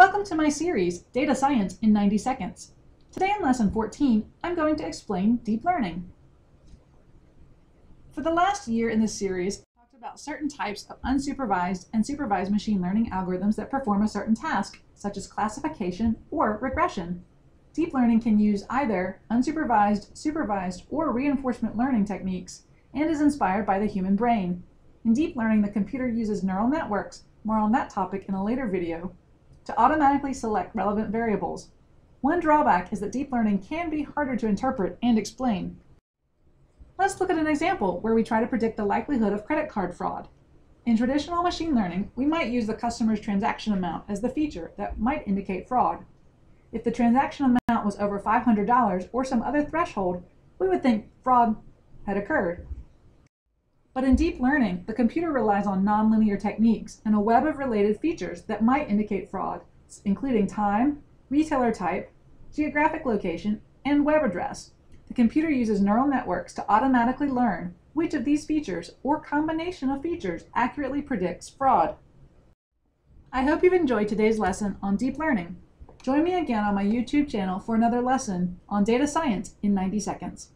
Welcome to my series, Data Science in 90 Seconds. Today in Lesson 14, I'm going to explain deep learning. For the last year in this series, I talked about certain types of unsupervised and supervised machine learning algorithms that perform a certain task, such as classification or regression. Deep learning can use either unsupervised, supervised, or reinforcement learning techniques, and is inspired by the human brain. In deep learning, the computer uses neural networks, more on that topic in a later video, to automatically select relevant variables. One drawback is that deep learning can be harder to interpret and explain. Let's look at an example where we try to predict the likelihood of credit card fraud. In traditional machine learning, we might use the customer's transaction amount as the feature that might indicate fraud. If the transaction amount was over $500 or some other threshold, we would think fraud had occurred. But in deep learning, the computer relies on nonlinear techniques and a web of related features that might indicate fraud, including time, retailer type, geographic location, and web address. The computer uses neural networks to automatically learn which of these features or combination of features accurately predicts fraud. I hope you've enjoyed today's lesson on deep learning. Join me again on my YouTube channel for another lesson on data science in 90 seconds.